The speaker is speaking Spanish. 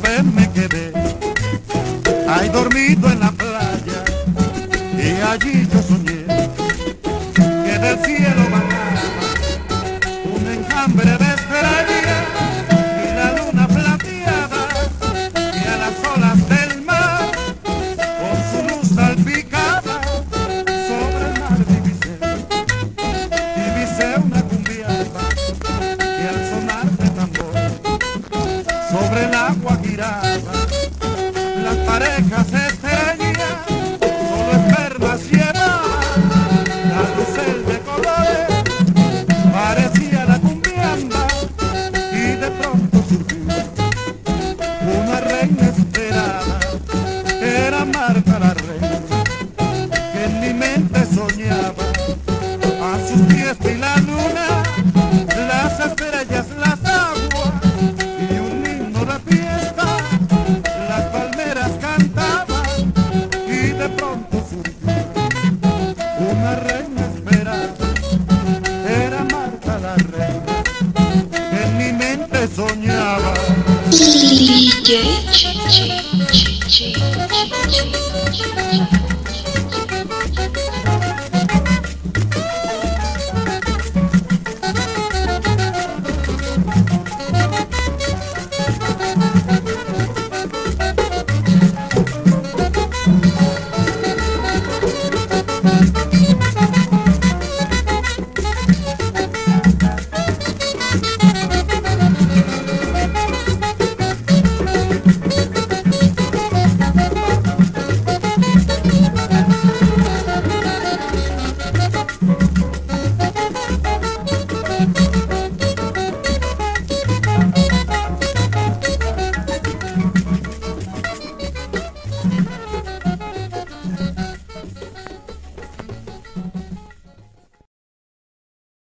vez me quedé, ahí dormido en la playa, y allí yo soñé que del cielo bajaba un enjambre de sobre el agua giraba, las parejas se teñían, solo espermas la luz de colores parecía la cumbiamba y de pronto surgió una reina esperada, era Marta la reina, que en mi mente soñaba a sus pies. DJ.